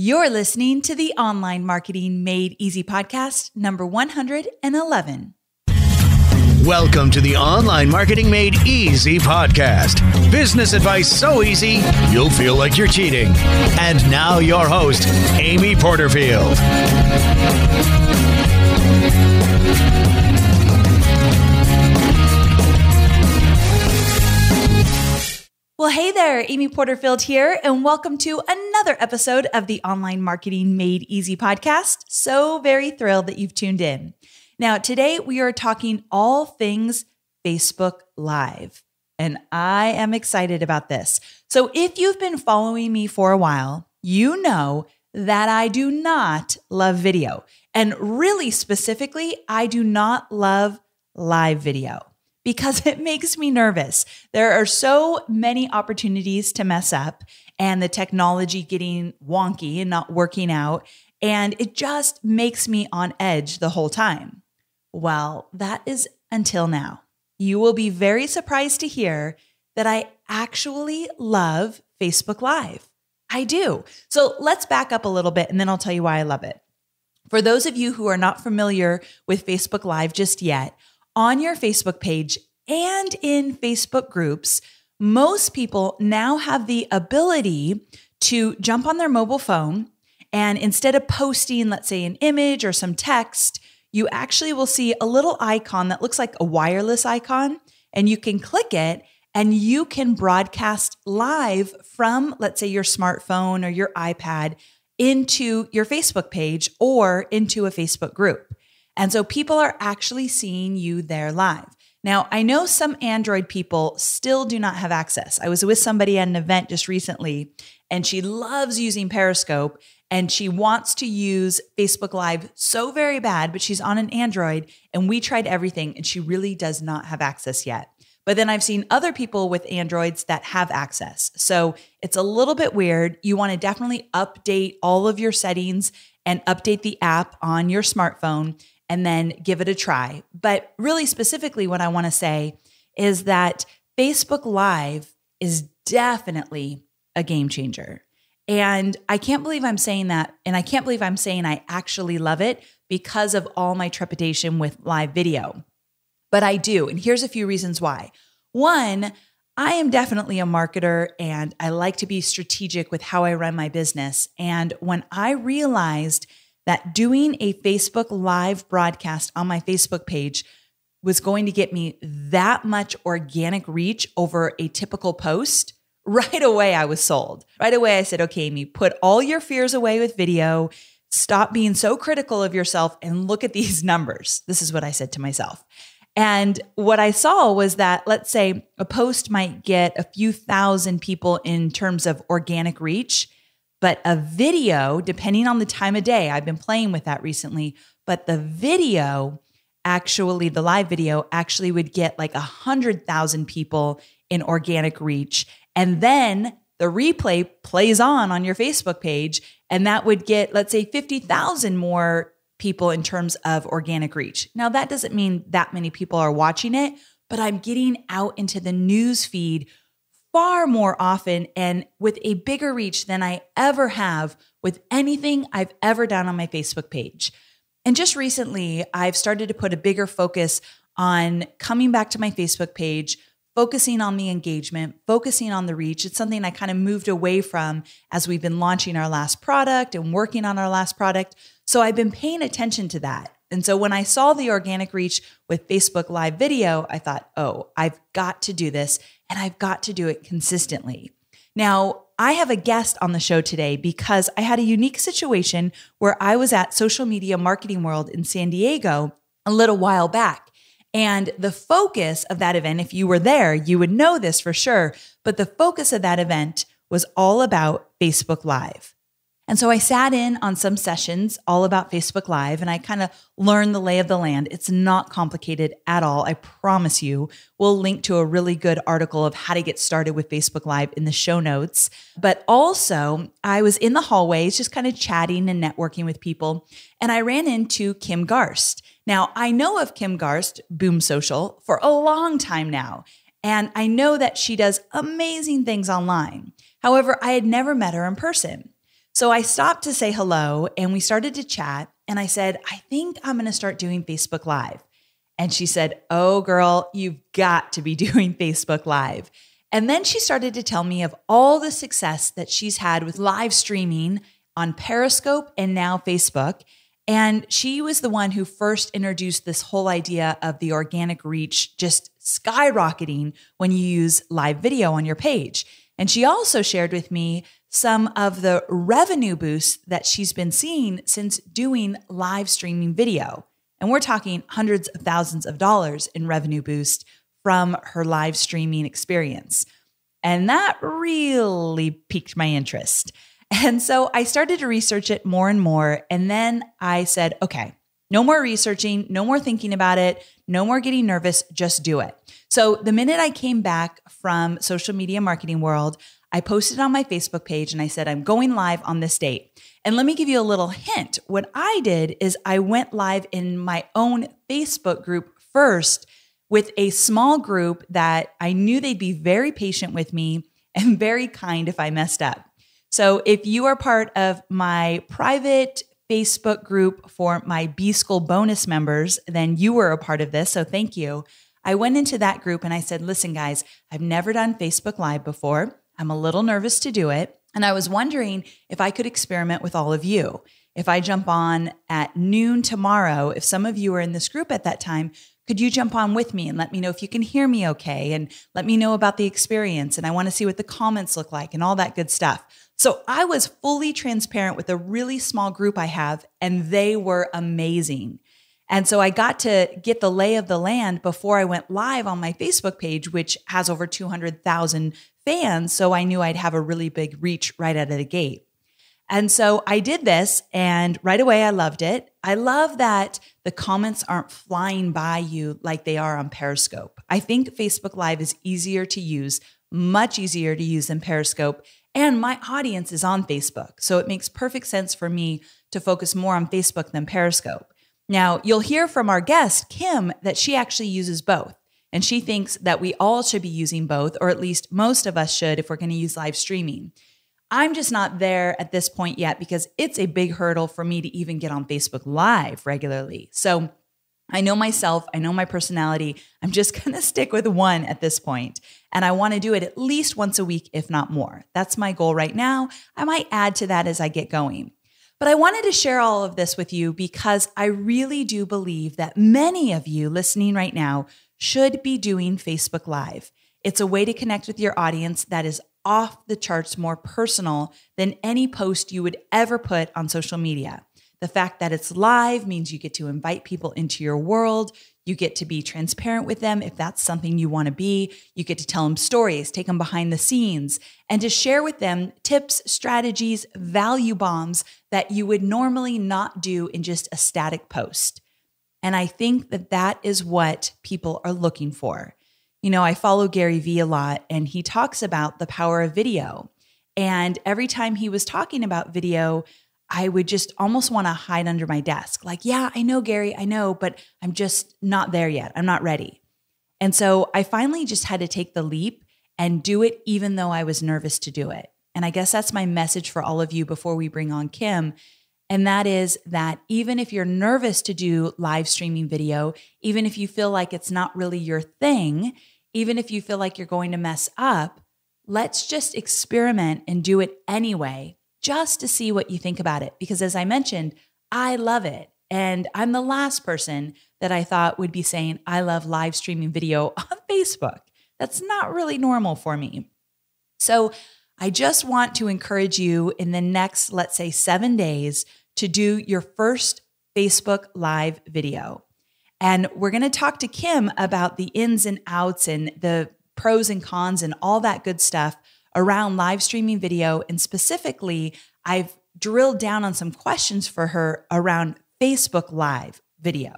You're listening to the Online Marketing Made Easy podcast, number 111. Welcome to the Online Marketing Made Easy podcast. Business advice so easy, you'll feel like you're cheating. And now, your host, Amy Porterfield. Well, hey there, Amy Porterfield here, and welcome to another episode of the Online Marketing Made Easy podcast. So very thrilled that you've tuned in. Now, today we are talking all things Facebook Live, and I am excited about this. So, if you've been following me for a while, you know that I do not love video. And really specifically, I do not love live video because it makes me nervous. There are so many opportunities to mess up and the technology getting wonky and not working out. And it just makes me on edge the whole time. Well, that is until now. You will be very surprised to hear that I actually love Facebook Live. I do. So let's back up a little bit and then I'll tell you why I love it. For those of you who are not familiar with Facebook Live just yet, on your Facebook page and in Facebook groups, most people now have the ability to jump on their mobile phone and instead of posting, let's say, an image or some text, you actually will see a little icon that looks like a wireless icon, and you can click it and you can broadcast live from, let's say, your smartphone or your iPad into your Facebook page or into a Facebook group. And so people are actually seeing you there live. Now, I know some Android people still do not have access. I was with somebody at an event just recently, and she loves using Periscope and she wants to use Facebook Live so very bad, but she's on an Android, and we tried everything, and she really does not have access yet. But then I've seen other people with Androids that have access. So it's a little bit weird. You want to definitely update all of your settings and update the app on your smartphone and then give it a try. But really, specifically, what I want to say is that Facebook Live is definitely a game changer. And I can't believe I'm saying that. And I can't believe I'm saying I actually love it because of all my trepidation with live video. But I do. And here's a few reasons why. One, I am definitely a marketer and I like to be strategic with how I run my business. And when I realized that doing a Facebook live broadcast on my Facebook page was going to get me that much organic reach over a typical post, right away I was sold. Right away I said, okay, Amy, put all your fears away with video. Stop being so critical of yourself and look at these numbers. This is what I said to myself. And what I saw was that, let's say, a post might get a few thousand people in terms of organic reach. But a video, depending on the time of day, I've been playing with that recently, but the video actually, the live video actually would get like a hundred thousand people in organic reach. And then the replay plays on on your Facebook page, and that would get, let's say, 50,000 more people in terms of organic reach. Now, that doesn't mean that many people are watching it, but I'm getting out into the news feed far more often and with a bigger reach than I ever have with anything I've ever done on my Facebook page. And just recently, I've started to put a bigger focus on coming back to my Facebook page, focusing on the engagement, focusing on the reach. It's something I kind of moved away from as we've been launching our last product and working on our last product. So I've been paying attention to that. And so when I saw the organic reach with Facebook Live video, I thought, oh, I've got to do this and I've got to do it consistently. Now, I have a guest on the show today because I had a unique situation where I was at Social Media Marketing World in San Diego a little while back. And the focus of that event, if you were there, you would know this for sure, but the focus of that event was all about Facebook Live. And so I sat in on some sessions all about Facebook Live and I kind of learned the lay of the land. It's not complicated at all. I promise you. We'll link to a really good article of how to get started with Facebook Live in the show notes. But also, I was in the hallways just kind of chatting and networking with people. And I ran into Kim Garst. Now, I know of Kim Garst, Boom Social, for a long time now. And I know that she does amazing things online. However, I had never met her in person. So I stopped to say hello and we started to chat. And I said, I think I'm going to start doing Facebook Live. And she said, Oh, girl, you've got to be doing Facebook Live. And then she started to tell me of all the success that she's had with live streaming on Periscope and now Facebook. And she was the one who first introduced this whole idea of the organic reach just skyrocketing when you use live video on your page. And she also shared with me some of the revenue boosts that she's been seeing since doing live streaming video. And we're talking hundreds of thousands of dollars in revenue boost from her live streaming experience. And that really piqued my interest. And so I started to research it more and more. And then I said, okay, no more researching, no more thinking about it, no more getting nervous, just do it. So the minute I came back from social media marketing world, I posted on my Facebook page and I said, I'm going live on this date. And let me give you a little hint. What I did is I went live in my own Facebook group first with a small group that I knew they'd be very patient with me and very kind if I messed up. So if you are part of my private Facebook group for my B School bonus members, then you were a part of this. So thank you. I went into that group and I said, listen, guys, I've never done Facebook Live before. I'm a little nervous to do it. And I was wondering if I could experiment with all of you. If I jump on at noon tomorrow, if some of you are in this group at that time, could you jump on with me and let me know if you can hear me okay? And let me know about the experience. And I want to see what the comments look like and all that good stuff. So I was fully transparent with a really small group I have, and they were amazing. And so I got to get the lay of the land before I went live on my Facebook page, which has over 200,000 fans. So I knew I'd have a really big reach right out of the gate. And so I did this, and right away I loved it. I love that the comments aren't flying by you like they are on Periscope. I think Facebook Live is easier to use, much easier to use than Periscope. And my audience is on Facebook. So it makes perfect sense for me to focus more on Facebook than Periscope. Now, you'll hear from our guest, Kim, that she actually uses both. And she thinks that we all should be using both, or at least most of us should if we're going to use live streaming. I'm just not there at this point yet because it's a big hurdle for me to even get on Facebook Live regularly. So I know myself, I know my personality. I'm just going to stick with one at this point, And I want to do it at least once a week, if not more. That's my goal right now. I might add to that as I get going. But I wanted to share all of this with you because I really do believe that many of you listening right now should be doing Facebook Live. It's a way to connect with your audience that is off the charts more personal than any post you would ever put on social media. The fact that it's live means you get to invite people into your world. You get to be transparent with them if that's something you want to be. You get to tell them stories, take them behind the scenes, and to share with them tips, strategies, value bombs that you would normally not do in just a static post. And I think that that is what people are looking for. You know, I follow Gary Vee a lot, and he talks about the power of video. And every time he was talking about video, I would just almost want to hide under my desk. Like, yeah, I know, Gary, I know, but I'm just not there yet. I'm not ready. And so I finally just had to take the leap and do it, even though I was nervous to do it. And I guess that's my message for all of you before we bring on Kim. And that is that even if you're nervous to do live streaming video, even if you feel like it's not really your thing, even if you feel like you're going to mess up, let's just experiment and do it anyway just to see what you think about it. Because as I mentioned, I love it. And I'm the last person that I thought would be saying, I love live streaming video on Facebook. That's not really normal for me. So I just want to encourage you in the next, let's say, seven days to do your first Facebook Live video. And we're going to talk to Kim about the ins and outs and the pros and cons and all that good stuff around live streaming video. And specifically, I've drilled down on some questions for her around Facebook Live video.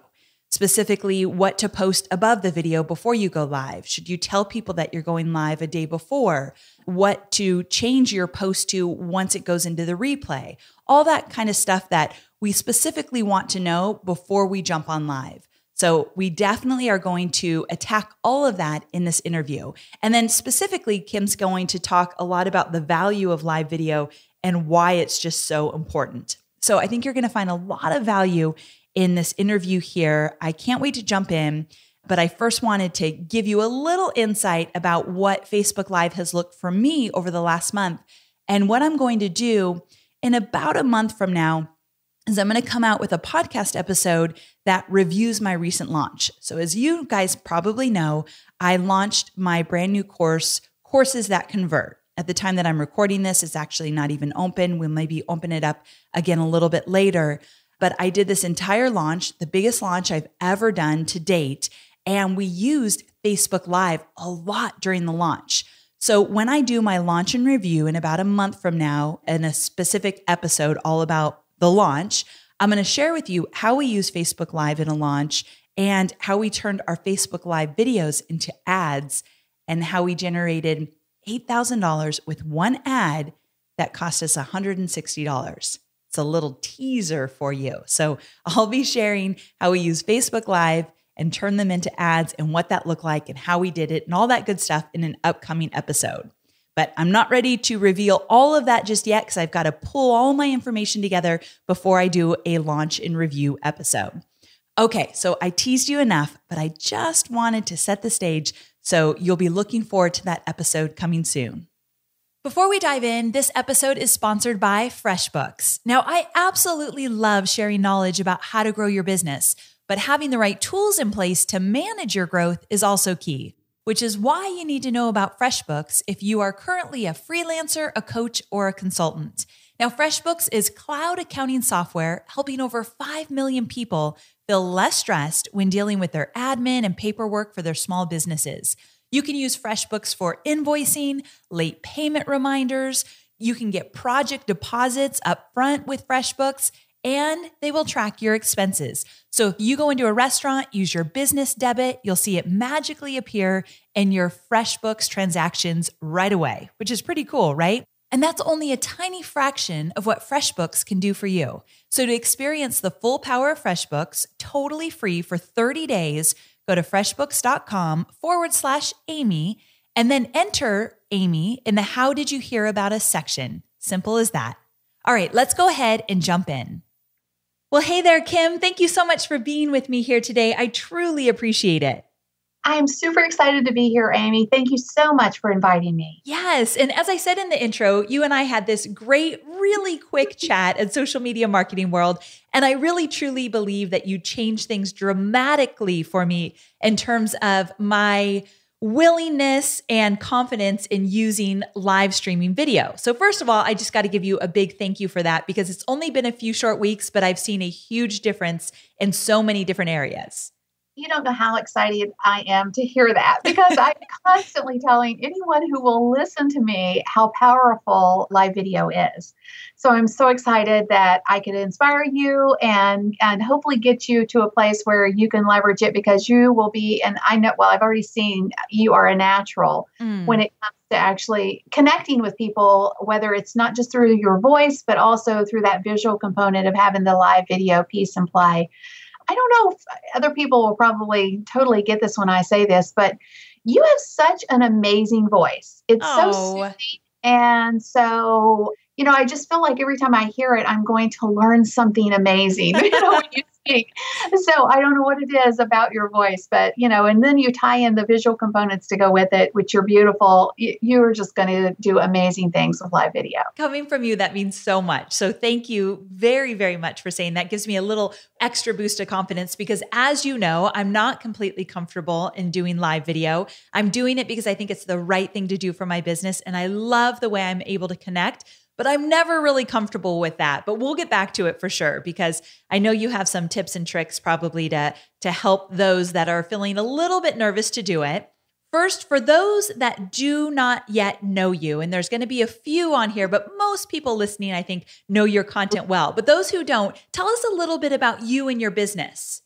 Specifically, what to post above the video before you go live. Should you tell people that you're going live a day before? What to change your post to once it goes into the replay? All that kind of stuff that we specifically want to know before we jump on live. So we definitely are going to attack all of that in this interview. And then specifically, Kim's going to talk a lot about the value of live video and why it's just so important. So I think you're going to find a lot of value in this interview here. I can't wait to jump in, but I first wanted to give you a little insight about what Facebook Live has looked for me over the last month and what I'm going to do in about a month from now is I'm going to come out with a podcast episode that reviews my recent launch. So, as you guys probably know, I launched my brand new course, Courses That Convert. At the time that I'm recording this, it's actually not even open. We'll maybe open it up again a little bit later. But I did this entire launch, the biggest launch I've ever done to date. And we used Facebook Live a lot during the launch. So when I do my launch and review in about a month from now, in a specific episode all about the launch, I'm going to share with you how we use Facebook Live in a launch and how we turned our Facebook Live videos into ads and how we generated $8,000 with one ad that cost us $160. It's a little teaser for you. So I'll be sharing how we use Facebook Live and turn them into ads and what that looked like and how we did it and all that good stuff in an upcoming episode. But I'm not ready to reveal all of that just yet because I've got to pull all my information together before I do a launch and review episode. Okay, so I teased you enough, but I just wanted to set the stage so you'll be looking forward to that episode coming soon. Before we dive in, this episode is sponsored by FreshBooks. Now, I absolutely love sharing knowledge about how to grow your business, but having the right tools in place to manage your growth is also key which is why you need to know about FreshBooks if you are currently a freelancer, a coach, or a consultant. Now, FreshBooks is cloud accounting software helping over 5 million people feel less stressed when dealing with their admin and paperwork for their small businesses. You can use FreshBooks for invoicing, late payment reminders. You can get project deposits up front with FreshBooks and they will track your expenses. So if you go into a restaurant, use your business debit, you'll see it magically appear in your FreshBooks transactions right away, which is pretty cool, right? And that's only a tiny fraction of what FreshBooks can do for you. So to experience the full power of FreshBooks totally free for 30 days, go to freshbooks.com forward slash Amy and then enter Amy in the How Did You Hear About Us section. Simple as that. All right, let's go ahead and jump in. Well, hey there, Kim. Thank you so much for being with me here today. I truly appreciate it. I am super excited to be here, Amy. Thank you so much for inviting me. Yes. And as I said in the intro, you and I had this great, really quick chat at Social Media Marketing World. And I really, truly believe that you changed things dramatically for me in terms of my willingness and confidence in using live streaming video. So, first of all, I just got to give you a big thank you for that because it's only been a few short weeks, but I've seen a huge difference in so many different areas you don't know how excited I am to hear that because I'm constantly telling anyone who will listen to me how powerful live video is. So I'm so excited that I could inspire you and and hopefully get you to a place where you can leverage it because you will be and I know well I've already seen you are a natural mm. when it comes to actually connecting with people whether it's not just through your voice but also through that visual component of having the live video piece and play. I don't know if other people will probably totally get this when I say this, but you have such an amazing voice. It's oh. so soothing. And so, you know, I just feel like every time I hear it, I'm going to learn something amazing. you know, you speak. So I don't know what it is about your voice, but you know, and then you tie in the visual components to go with it, which are beautiful. You, are just going to do amazing things with live video. Coming from you, that means so much. So thank you very, very much for saying that. Gives me a little extra boost of confidence because, as you know, I'm not completely comfortable in doing live video. I'm doing it because I think it's the right thing to do for my business, and I love the way I'm able to connect but I'm never really comfortable with that. But we'll get back to it for sure because I know you have some tips and tricks probably to to help those that are feeling a little bit nervous to do it. First, for those that do not yet know you, and there's going to be a few on here, but most people listening, I think, know your content well. But those who don't, tell us a little bit about you and your business.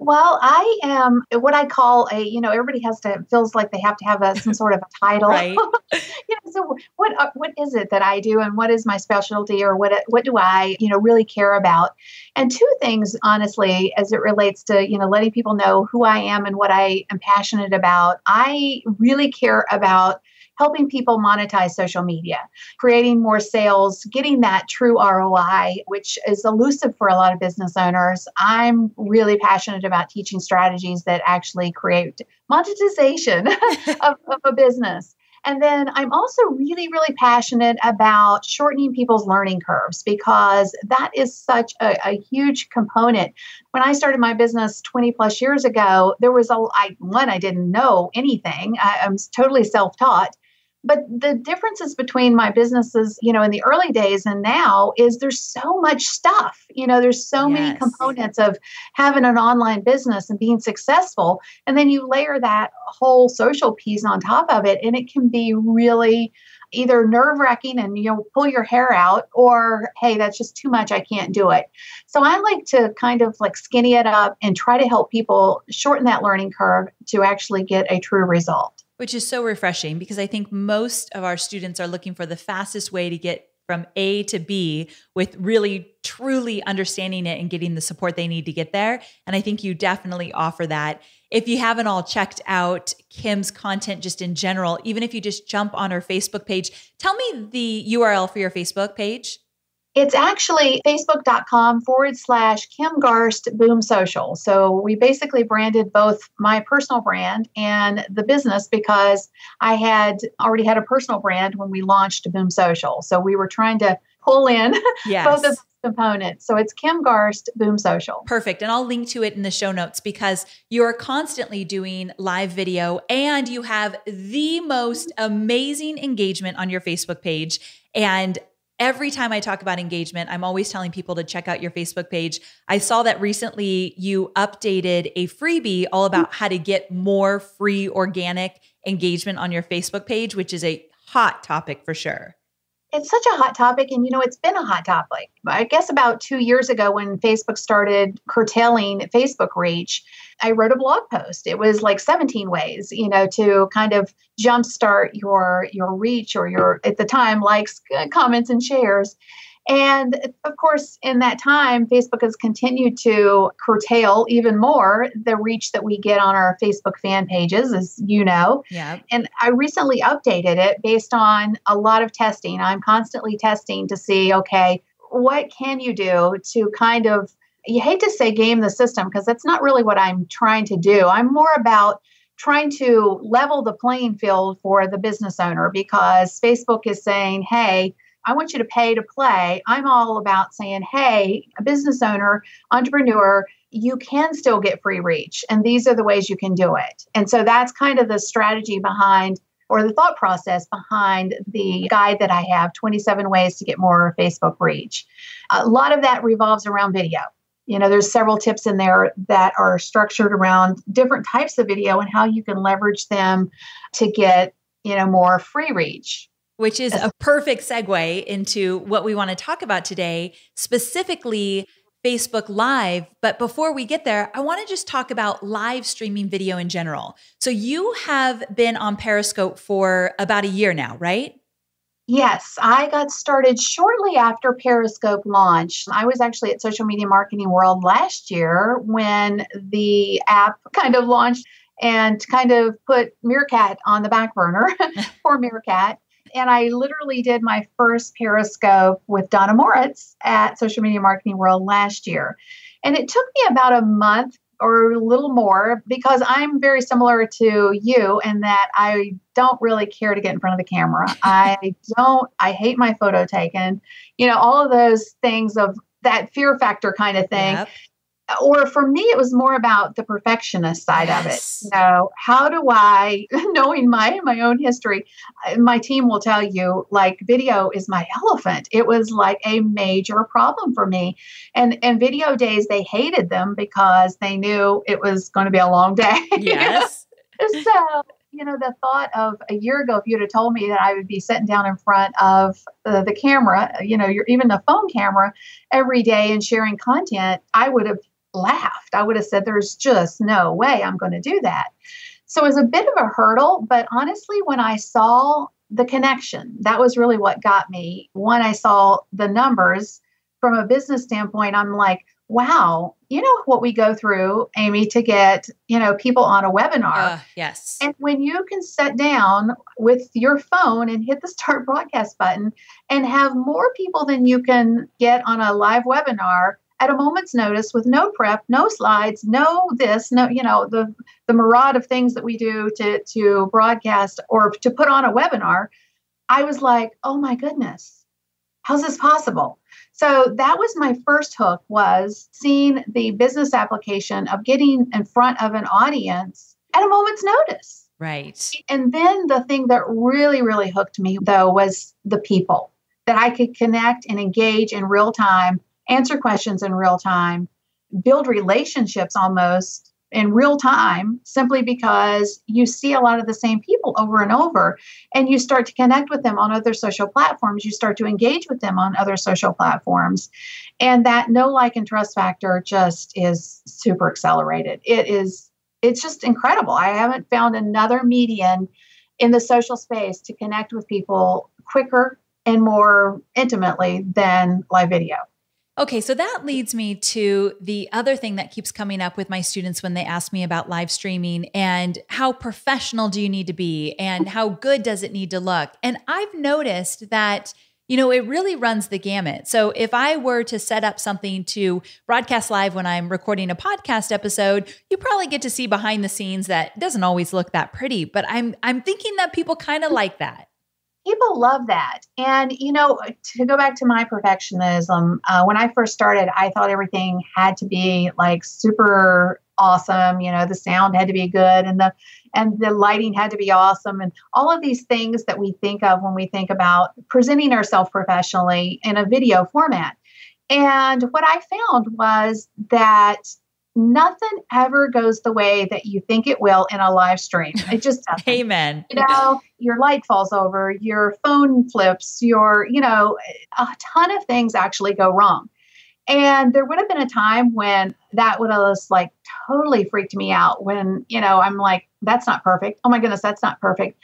Well, I am what I call a, you know, everybody has to feels like they have to have a, some sort of a title. you know, so what uh, what is it that I do, and what is my specialty, or what what do I, you know, really care about? And two things, honestly, as it relates to, you know, letting people know who I am and what I am passionate about. I really care about helping people monetize social media, creating more sales, getting that true ROI, which is elusive for a lot of business owners. I'm really passionate about teaching strategies that actually create monetization of, of a business. And then I'm also really, really passionate about shortening people's learning curves because that is such a, a, huge component. When I started my business 20 plus years ago, there was a I, one, I didn't know anything. I, I'm totally self taught. But the differences between my businesses, you know, in the early days and now is there's so much stuff. You know, there's so yes. many components of having an online business and being successful. And then you layer that whole social piece on top of it, and it can be really either nerve wracking and you know pull your hair out or hey that's just too much i can't do it so i like to kind of like skinny it up and try to help people shorten that learning curve to actually get a true result which is so refreshing because I think most of our students are looking for the fastest way to get from A to B with really truly understanding it and getting the support they need to get there. And I think you definitely offer that. If you haven't all checked out Kim's content just in general, even if you just jump on her Facebook page, tell me the URL for your Facebook page. It's actually facebook.com forward slash Kim Garst Boom Social. So we basically branded both my personal brand and the business because I had already had a personal brand when we launched Boom Social. So we were trying to pull in yes. both of components. So it's Kim Garst Boom Social. Perfect. And I'll link to it in the show notes because you're constantly doing live video and you have the most amazing engagement on your Facebook page. And every time I talk about engagement, I'm always telling people to check out your Facebook page. I saw that recently you updated a freebie all about how to get more free organic engagement on your Facebook page, which is a hot topic for sure it's such a hot topic and you know it's been a hot topic. I guess about two years ago when facebook started curtailing facebook reach i wrote a blog post. It was like 17 ways you know to kind of jumpstart your your reach or your at the time likes uh, comments and shares and of course, in that time, Facebook has continued to curtail even more the reach that we get on our Facebook fan pages, as you know. Yeah. And I recently updated it based on a lot of testing. I'm constantly testing to see, okay, what can you do to kind of, you hate to say game the system because that's not really what I'm trying to do. I'm more about trying to level the playing field for the business owner because Facebook is saying, hey, I want you to pay to play. I'm all about saying, hey, a business owner, entrepreneur, you can still get free reach. And these are the ways you can do it. And so that's kind of the strategy behind or the thought process behind the guide that I have 27 ways to get more Facebook reach. A lot of that revolves around video. You know, there's several tips in there that are structured around different types of video and how you can leverage them to get, you know, more free reach which is a perfect segue into what we want to talk about today, specifically Facebook Live. But before we get there, I want to just talk about live streaming video in general. So you have been on Periscope for about a year now, right? Yes, I got started shortly after Periscope launched. I was actually at Social Media Marketing World last year when the app kind of launched and kind of put Meerkat on the back burner. Poor Meerkat and I literally did my first Periscope with Donna Moritz at Social Media Marketing World last year. And it took me about a month or a little more because I'm very similar to you in that I don't really care to get in front of the camera. I don't, I hate my photo taken, you know, all of those things of that fear factor kind of thing. Yep or for me it was more about the perfectionist side yes. of it. You know how do i knowing my my own history uh, my team will tell you like video is my elephant. It was like a major problem for me. And and video days they hated them because they knew it was going to be a long day. Yes. So you know, the thought of a year ago, if you'd have told me that I would be sitting down in front of uh, the camera, you know, even the phone camera every day and sharing content, I would have laughed. I would have said, There's just no way I'm going to do that. So it was a bit of a hurdle, but honestly, when I saw the connection, that was really what got me. When I saw the numbers from a business standpoint, I'm like, wow, you know what we go through, Amy, to get, you know, people on a webinar. Uh, yes. And when you can sit down with your phone and hit the start broadcast button and have more people than you can get on a live webinar at a moment's notice with no prep, no slides, no this, no, you know, the the maraud of things that we do to to broadcast or to put on a webinar, I was like, oh my goodness, how's this possible? So that was my first hook was seeing the business application of getting in front of an audience at a moment's notice. Right. And then the thing that really, really hooked me though was the people that I could connect and engage in real time, answer questions in real time, build relationships almost in real time simply because you see a lot of the same people over and over and you start to connect with them on other social platforms. You start to engage with them on other social platforms. And that no like and trust factor just is super accelerated. It is it's just incredible. I haven't found another median in the social space to connect with people quicker and more intimately than live video Okay, so that leads me to the other thing that keeps coming up with my students when they ask me about live streaming and how professional do you need to be and how good does it need to look? And I've noticed that you know, it really runs the gamut. So if I were to set up something to broadcast live when I'm recording a podcast episode, you probably get to see behind the scenes that doesn't always look that pretty, but I'm I'm thinking that people kind of like that people love that. And, you know, to go back to my perfectionism, uh, when I first started, I thought everything had to be like super awesome. You know, the sound had to be good and the and the lighting had to be awesome and all of these things that we think of when we think about presenting ourselves professionally in a video format. And what I found was that nothing ever goes the way that you think it will in a live stream. It just doesn't. Amen. You know, your light falls over, your phone flips, your, you know, a ton of things actually go wrong. And there would have been a time when that would have just like totally freaked me out when, you know, I'm like, that's not perfect. Oh my goodness, that's not perfect.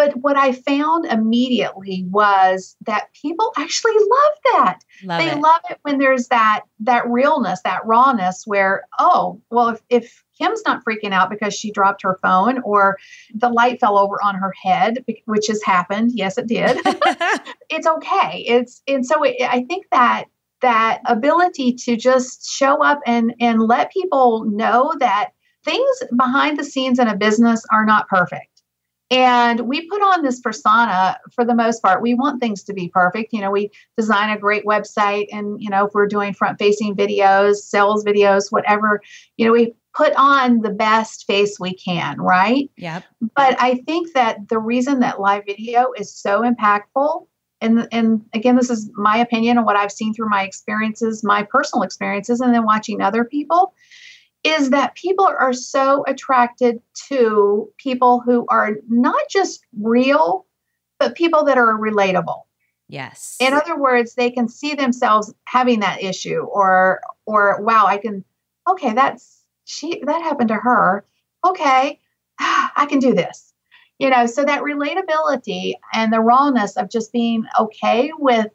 But what I found immediately was that people actually love that. Love they it. love it when there's that that realness, that rawness where, oh, well, if, if Kim's not freaking out because she dropped her phone or the light fell over on her head, which has happened. Yes, it did. it's okay. It's and so it, I think that that ability to just show up and and let people know that things behind the scenes in a business are not perfect and we put on this persona for the most part. We want things to be perfect. You know, we design a great website, and, you know, if we're doing front facing videos, sales videos, whatever, you know, we put on the best face we can, right? Yep. But I think that the reason that live video is so impactful, and, and again, this is my opinion and what I've seen through my experiences, my personal experiences, and then watching other people, is that people are so attracted to people who are not just real, but people that are relatable. Yes. In other words, they can see themselves having that issue or or wow, I can okay, that's she that happened to her. Okay, I can do this. You know, so that relatability and the rawness of just being okay with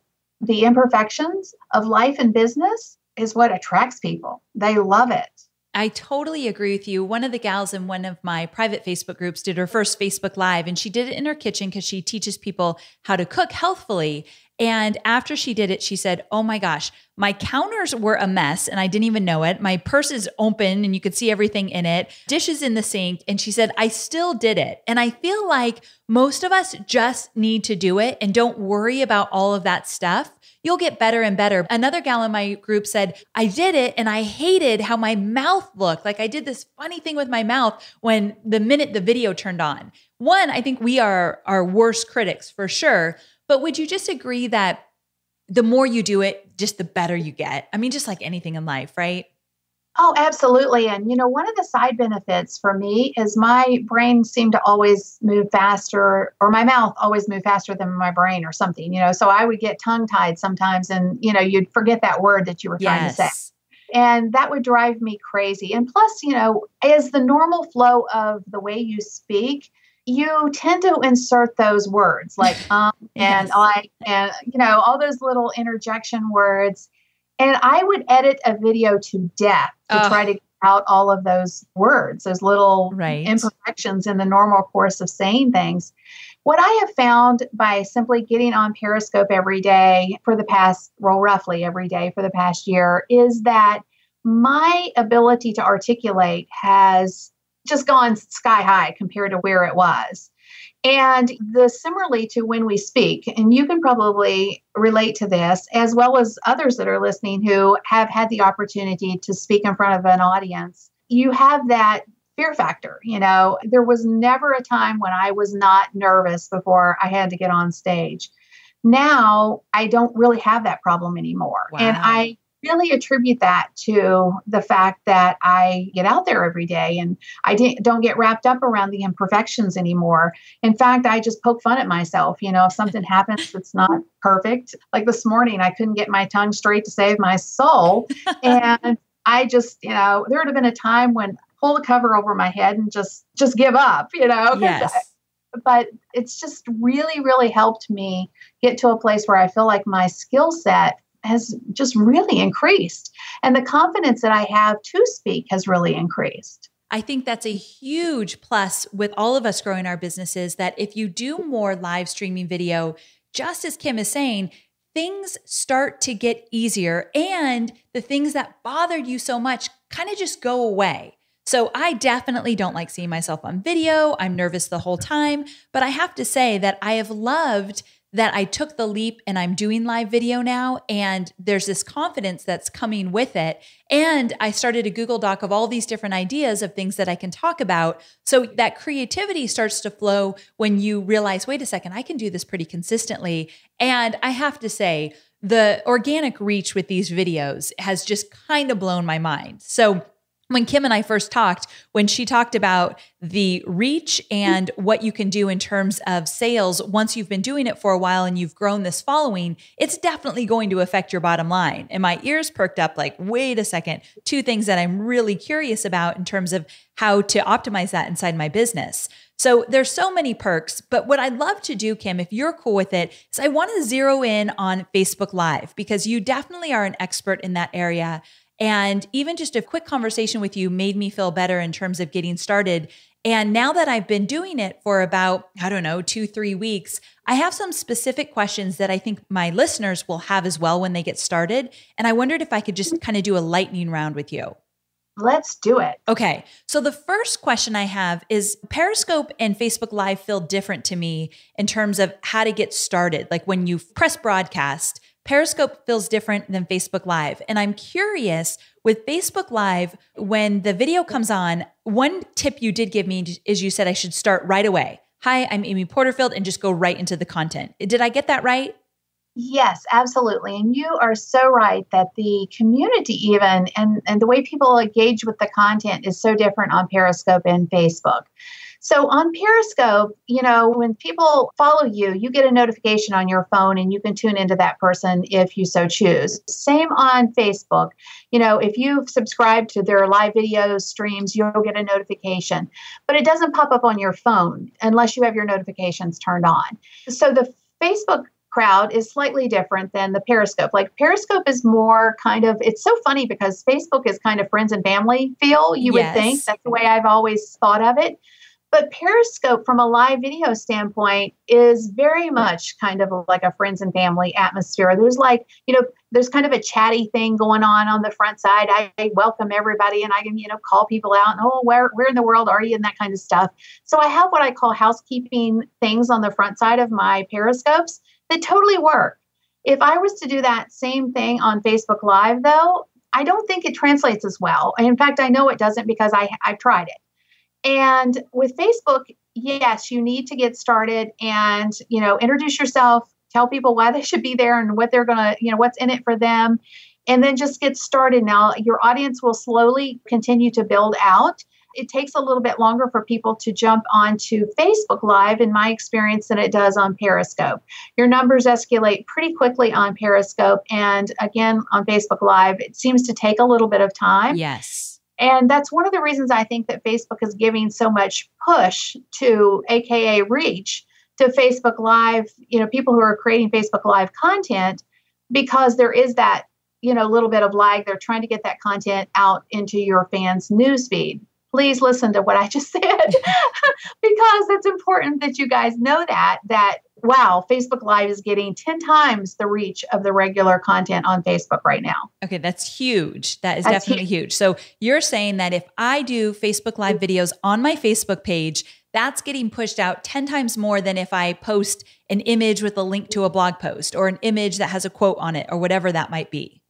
the imperfections of life and business is what attracts people. They love it. I totally agree with you. One of the gals in one of my private Facebook groups did her first Facebook Live, and she did it in her kitchen because she teaches people how to cook healthfully. And after she did it, she said, Oh my gosh, my counters were a mess and I didn't even know it. My purse is open and you could see everything in it, dishes in the sink. And she said, I still did it. And I feel like most of us just need to do it and don't worry about all of that stuff you'll get better and better. Another gal in my group said, I did it and I hated how my mouth looked. Like I did this funny thing with my mouth when the minute the video turned on. One, I think we are our worst critics for sure. But would you just agree that the more you do it, just the better you get? I mean, just like anything in life, right? Oh, absolutely. And, you know, one of the side benefits for me is my brain seemed to always move faster, or my mouth always move faster than my brain or something, you know. So I would get tongue tied sometimes and, you know, you'd forget that word that you were trying yes. to say. And that would drive me crazy. And plus, you know, as the normal flow of the way you speak, you tend to insert those words like um and yes. I and you know all those little interjection words And I would edit a video to death to try to get out all of those words, those little right. imperfections in the normal course of saying things. What I have found by simply getting on Periscope every day for the past, well, roughly every day for the past year, is that my ability to articulate has just gone sky high compared to where it was. And the similarly to when we speak, and you can probably relate to this as well as others that are listening who have had the opportunity to speak in front of an audience. You have that fear factor. You know, there was never a time when I was not nervous before I had to get on stage. Now I don't really have that problem anymore. Wow. And I really attribute that to the fact that I get out there every day and I don't get wrapped up around the imperfections anymore. In fact, I just poke fun at myself. You know, if something happens that's not perfect, like this morning, I couldn't get my tongue straight to save my soul. And I just, you know, there would have been a time when pull the cover over my head and just just give up, you know. Yes. I, but it's just really, really helped me get to a place where I feel like my skill set has just really increased. And the confidence that I have to speak has really increased. I think that's a huge plus with all of us growing our businesses that if you do more live streaming video, just as Kim is saying, things start to get easier and the things that bothered you so much kind of just go away. So I definitely don't like seeing myself on video. I'm nervous the whole time, but I have to say that I have loved that I took the leap and I'm doing live video now. And there's this confidence that's coming with it. And I started a Google Doc of all these different ideas of things that I can talk about. So that creativity starts to flow when you realize, wait a second, I can do this pretty consistently. And I have to say, the organic reach with these videos has just kind of blown my mind. So when Kim and I first talked, when she talked about the reach and what you can do in terms of sales, once you've been doing it for a while and you've grown this following, it's definitely going to affect your bottom line. And my ears perked up like, wait a second, two things that I'm really curious about in terms of how to optimize that inside my business. So there's so many perks, but what I'd love to do, Kim, if you're cool with it, is I want to zero in on Facebook Live because you definitely are an expert in that area. And even just a quick conversation with you made me feel better in terms of getting started. And now that I've been doing it for about, I don't know, two, three weeks, I have some specific questions that I think my listeners will have as well when they get started. And I wondered if I could just kind of do a lightning round with you. Let's do it. Okay. So the first question I have is Periscope and Facebook Live feel different to me in terms of how to get started. Like when you press broadcast, Periscope feels different than Facebook Live. And I'm curious with Facebook Live, when the video comes on, one tip you did give me is you said I should start right away. Hi, I'm Amy Porterfield, and just go right into the content. Did I get that right? Yes, absolutely. And you are so right that the community, even and, and the way people engage with the content, is so different on Periscope and Facebook. So on Periscope, you know, when people follow you, you get a notification on your phone and you can tune into that person if you so choose. Same on Facebook. You know, if you've subscribed to their live video streams, you'll get a notification, but it doesn't pop up on your phone unless you have your notifications turned on. So the Facebook crowd is slightly different than the Periscope. Like Periscope is more kind of it's so funny because Facebook is kind of friends and family feel, you Yes. would think. That's the way I've always thought of it. But Periscope, from a live video standpoint, is very much kind of like a friends and family atmosphere. There's like, you know, there's kind of a chatty thing going on on the front side. I, welcome everybody and I can, you know, call people out and, oh, where, where in the world are you? And that kind of stuff. So I have what I call housekeeping things on the front side of my Periscopes that totally work. If I was to do that same thing on Facebook Live, though, I don't think it translates as well. In fact, I know it doesn't because I, I've tried it. And with Facebook, yes, you need to get started and, you know, introduce yourself, tell people why they should be there and what they're going to, you know, what's in it for them. And then just get started. Now, your audience will slowly continue to build out. It takes a little bit longer for people to jump onto Facebook Live, in my experience, than it does on Periscope. Your numbers escalate pretty quickly on Periscope. And again, on Facebook Live, it seems to take a little bit of time. Yes. And that's one of the reasons I think that Facebook is giving so much push to AKA reach to Facebook Live, you know, people who are creating Facebook Live content because there is that, you know, little bit of lag. They're trying to get that content out into your fans' newsfeed. Please listen to what I just said because it's important that you guys know that that wow, Facebook Live is getting 10 times the reach of the regular content on Facebook right now. Okay, that's huge. That is that's definitely huge. huge. So you're saying that if I do Facebook Live mm-hmm. videos on my Facebook page, that's getting pushed out 10 times more than if I post an image with a link to a blog post or an image that has a quote on it or whatever that might be.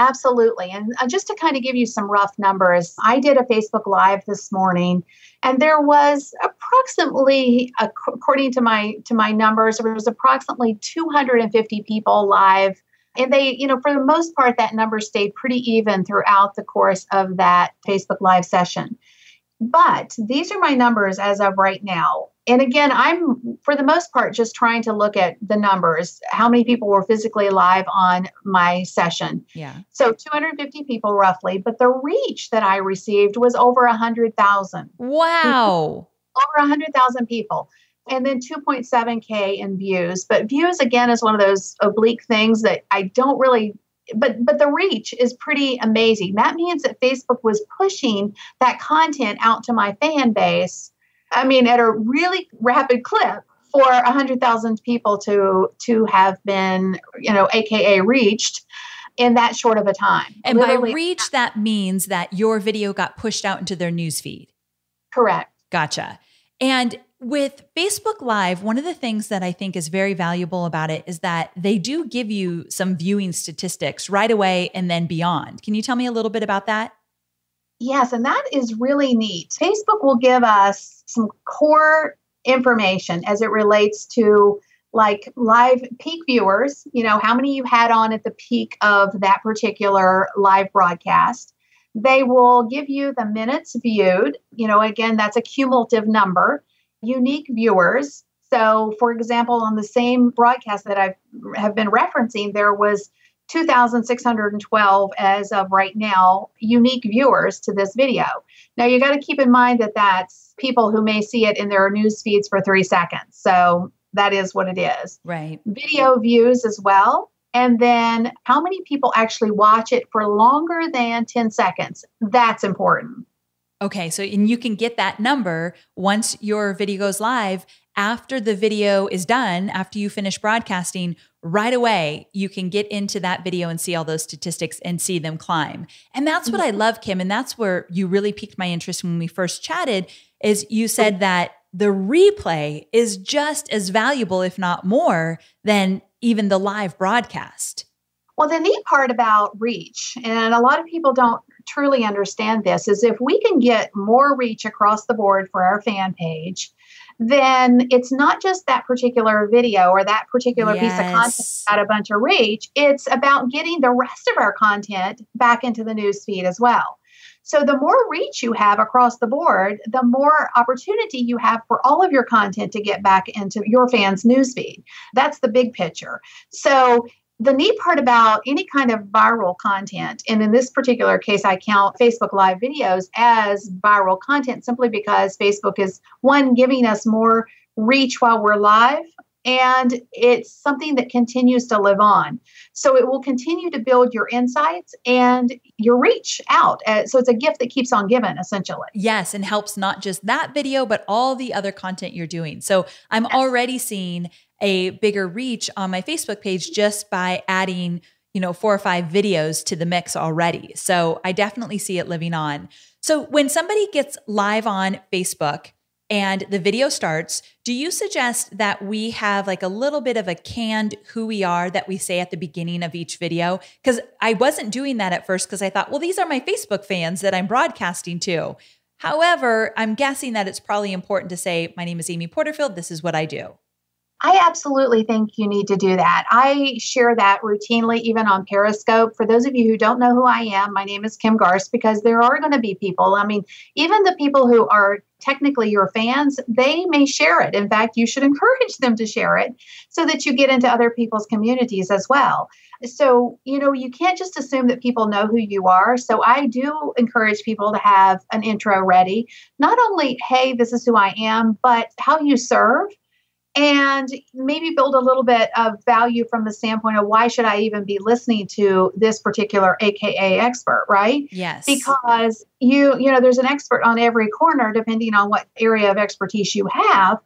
Absolutely. And uh, just to kind of give you some rough numbers, I did a Facebook Live this morning and there was approximately according to my to my numbers there was approximately 250 people live and they you know for the most part that number stayed pretty even throughout the course of that Facebook live session. But these are my numbers as of right now and again, I'm for the most part just trying to look at the numbers. How many people were physically live on my session? Yeah. So 250 people roughly, but the reach that I received was over 100,000. Wow. over 100,000 people. And then 2.7K in views. But views, again, is one of those oblique things that I don't really but but the reach is pretty amazing. That means that Facebook was pushing that content out to my fan base I mean, at a really rapid clip for 100,000 people to to have been, you know, AKA reached in that short of a time. And Literally, by reach, that means that your video got pushed out into their newsfeed. Correct. Gotcha. And with Facebook Live, one of the things that I think is very valuable about it is that they do give you some viewing statistics right away and then beyond. Can you tell me a little bit about that? Yes, and that is really neat. Facebook will give us some core information as it relates to like live peak viewers, you know, how many you had on at the peak of that particular live broadcast. They will give you the minutes viewed, you know, again, that's a cumulative number, unique viewers. So, for example, on the same broadcast that I have been referencing, there was 2,612 as of right now unique viewers to this video. Now you got to keep in mind that that's people who may see it in their news feeds for three seconds. So that is what it is. Right. Video views as well. And then how many people actually watch it for longer than 10 seconds? That's important. Okay, so and you can get that number once your video goes live after the video is done, after you finish broadcasting, right away you can get into that video and see all those statistics and see them climb. And that's what I love, Kim, and that's where you really piqued my interest when we first chatted is you said that the replay is just as valuable if not more than even the live broadcast. Well, the neat part about reach, and a lot of people don't truly understand this, is if we can get more reach across the board for our fan page, then it's not just that particular video or that particular yes. piece of content got a bunch of reach. It's about getting the rest of our content back into the news feed as well. So the more reach you have across the board, the more opportunity you have for all of your content to get back into your fans' newsfeed. That's the big picture. So the neat part about any kind of viral content, and in this particular case, I count Facebook Live videos as viral content simply because Facebook is one giving us more reach while we're live, and it's something that continues to live on. So it will continue to build your insights and your reach out. Uh, so it's a gift that keeps on giving, essentially. Yes, and helps not just that video, but all the other content you're doing. So I'm already seeing a bigger reach on my Facebook page just by adding, you know, four or five videos to the mix already. So I definitely see it living on. So when somebody gets live on Facebook and the video starts, do you suggest that we have like a little bit of a canned who we are that we say at the beginning of each video? Because I wasn't doing that at first because I thought, well, these are my Facebook fans that I'm broadcasting to. However, I'm guessing that it's probably important to say, my name is Amy Porterfield. This is what I do. I absolutely think you need to do that. I share that routinely, even on Periscope. For those of you who don't know who I am, my name is Kim Garst because there are going to be people. I mean, even the people who are technically your fans, they may share it. In fact, you should encourage them to share it so that you get into other people's communities as well. So, you know, you can't just assume that people know who you are. So, I do encourage people to have an intro ready. Not only, hey, this is who I am, but how you serve and maybe build a little bit of value from the standpoint of why should I even be listening to this particular AKA expert, right? Yes. Because you, you know, there's an expert on every corner depending on what area of expertise you have,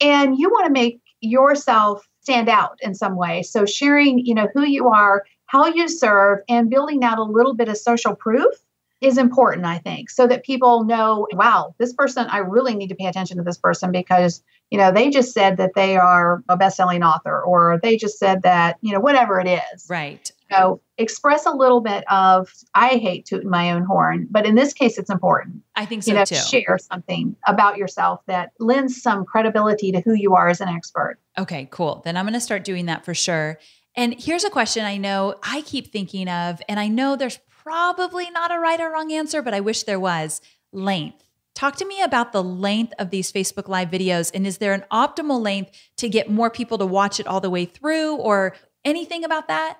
and you want to make yourself stand out in some way. So sharing, you know, who you are, how you serve, and building out a little bit of social proof is important, I think, so that people know, wow, this person, I really need to pay attention to this person because, you know, they just said that they are a best-selling author or they just said that, you know, whatever it is. Right. So express a little bit of, I hate tooting my own horn, but in this case, it's important. I think so you know, too. share something about yourself that lends some credibility to who you are as an expert. Okay, cool. Then I'm going to start doing that for sure. And here's a question I know I keep thinking of, and I know there's probably not a right or wrong answer, but I wish there was length. Talk to me about the length of these Facebook Live videos. And is there an optimal length to get more people to watch it all the way through or anything about that?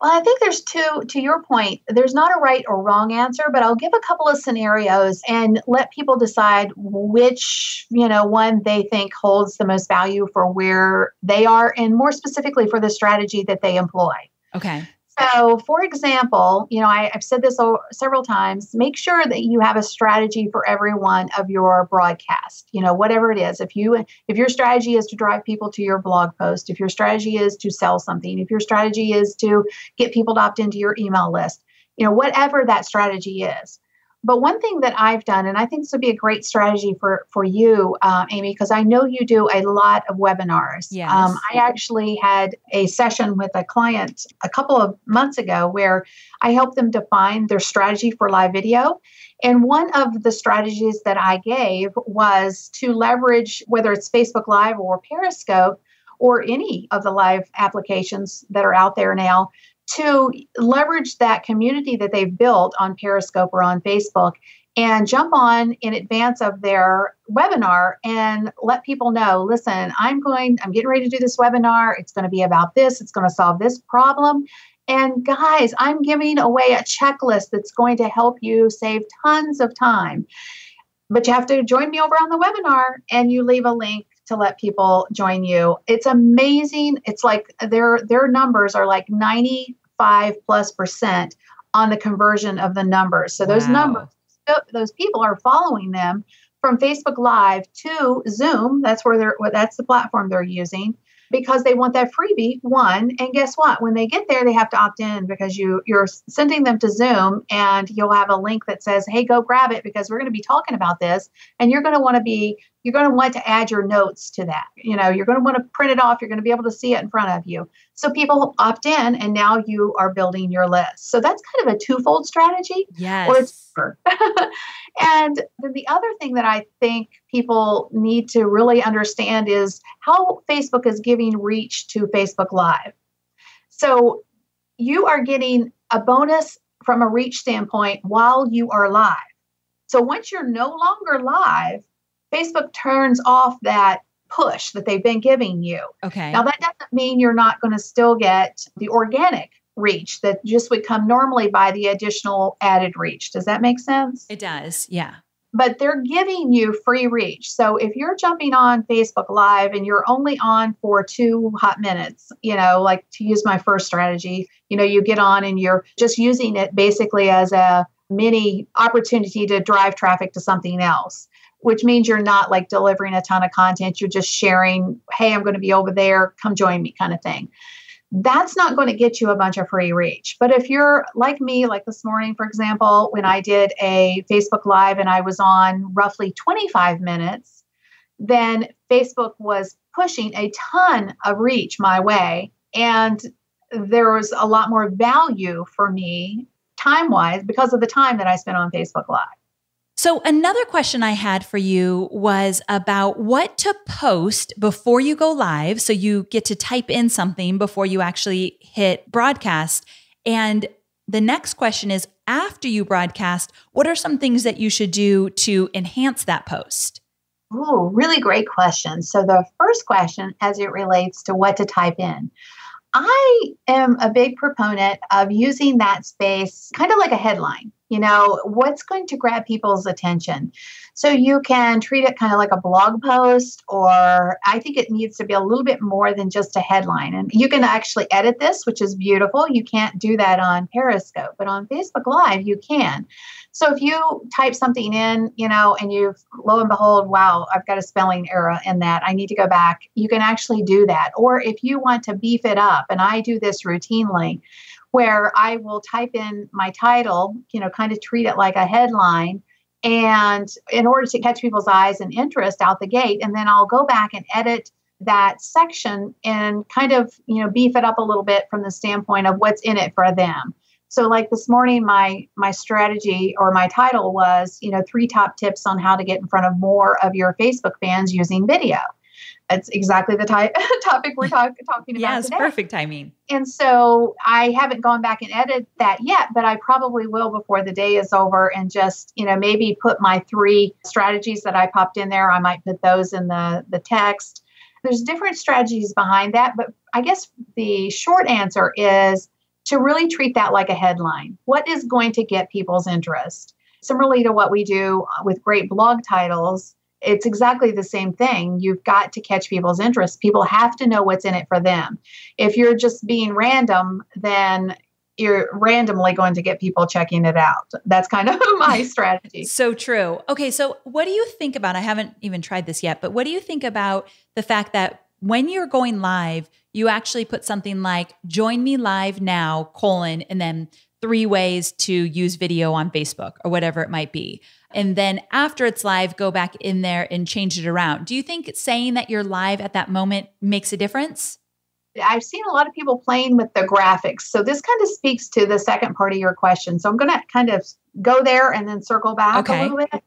Well, I think there's two, to your point, there's not a right or wrong answer, but I'll give a couple of scenarios and let people decide which, you know, one they think holds the most value for where they are and more specifically for the strategy that they employ. Okay. So, for example, you know, I, have said this several times make sure that you have a strategy for every one of your broadcast, you know, whatever it is. If you, if your strategy is to drive people to your blog post, if your strategy is to sell something, if your strategy is to get people to opt into your email list, you know, whatever that strategy is, but one thing that I've done, and I think this would be a great strategy for for you, uh, Amy, because I know you do a lot of webinars. Yes. Um, I actually had a session with a client a couple of months ago where I helped them define their strategy for live video. And one of the strategies that I gave was to leverage whether it's Facebook Live or Periscope or any of the live applications that are out there now to leverage that community that they've built on Periscope or on Facebook and jump on in advance of their webinar and let people know listen i'm going i'm getting ready to do this webinar. It's going to be about this. It's going to solve this problem. And guys i'm giving away a checklist that's going to help you save tons of time. But you have to join me over on the webinar and you leave a link to let people join you. It's amazing. It's like their their numbers are like 95 plus percent on the conversion of the numbers. So those Wow. numbers those people are following them from Facebook Live to Zoom. That's where they're that's the platform they're using because they want that freebie one and guess what when they get there they have to opt in because you you're sending them to zoom and you'll have a link that says hey go grab it because we're going to be talking about this and you're going to want to be you're going to want to add your notes to that you know you're going to want to print it off you're going to be able to see it in front of you so people opt in and now you are building your list so that's kind of a twofold strategy Yes. or it's and then the other thing that I think people need to really understand is how Facebook is giving reach to Facebook Live. So you are getting a bonus from a reach standpoint while you are live. So once you're no longer live, Facebook turns off that push that they've been giving you. okay. Now, that doesn't mean you're not going to still get the organic reach that just would come normally by the additional added reach. Does that make sense? it does. Yeah. But they're giving you free reach. So if you're jumping on Facebook Live and you're only on for two hot minutes, you know, like to use my first strategy, you know, you get on and you're just using it basically as a mini opportunity to drive traffic to something else which means you're not like delivering a ton of content. You're just sharing, hey, I'm going to be over there, come join me, kind of thing. That's not going to get you a bunch of free reach. But if you're like me, like this morning, for example, when I did a Facebook Live and I was on roughly 25 minutes, then Facebook was pushing a ton of reach my way. And there was a lot more value for me time wise because of the time that I spent on Facebook Live. So, another question I had for you was about what to post before you go live. So, you get to type in something before you actually hit broadcast. And the next question is after you broadcast, what are some things that you should do to enhance that post? Oh, really great question. So, the first question, as it relates to what to type in, I am a big proponent of using that space kind of like a headline. You know, what's going to grab people's attention? So you can treat it kind of like a blog post, or I think it needs to be a little bit more than just a headline. And you can actually edit this, which is beautiful. You can't do that on Periscope, but on Facebook Live, you can. So if you type something in, you know, and you've lo and behold, wow, I've got a spelling error in that, I need to go back, you can actually do that. Or if you want to beef it up, and I do this routinely, where I will type in my title, you know, kind of treat it like a headline. And in order to catch people's eyes and interest out the gate, and then I'll go back and edit that section and kind of, you know, beef it up a little bit from the standpoint of what's in it for them. So like this morning my my strategy or my title was, you know, three top tips on how to get in front of more of your Facebook fans using video. It's exactly the type topic we're talk, talking about yes, today. perfect timing. And so I haven't gone back and edited that yet, but I probably will before the day is over and just, you know, maybe put my three strategies that I popped in there. I might put those in the the text. There's different strategies behind that, but I guess the short answer is to really treat that like a headline. What is going to get people's interest? Similarly to what we do with great blog titles, it's exactly the same thing. You've got to catch people's interest. People have to know what's in it for them. If you're just being random, then you're randomly going to get people checking it out. That's kind of my strategy. So true. Okay, so what do you think about? I haven't even tried this yet, but what do you think about the fact that when you're going live, you actually put something like join me live now, colon, and then three ways to use video on Facebook or whatever it might be. And then after it's live, go back in there and change it around. Do you think saying that you're live at that moment makes a difference? I've seen a lot of people playing with the graphics. So this kind of speaks to the second part of your question. So I'm going to kind of go there and then circle back okay. a little bit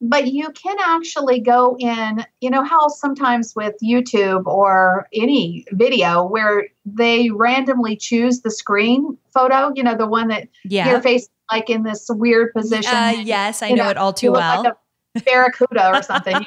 but you can actually go in you know how sometimes with youtube or any video where they randomly choose the screen photo you know the one that yeah. your face like in this weird position uh, yes i know, know, it all too well like a barracuda or something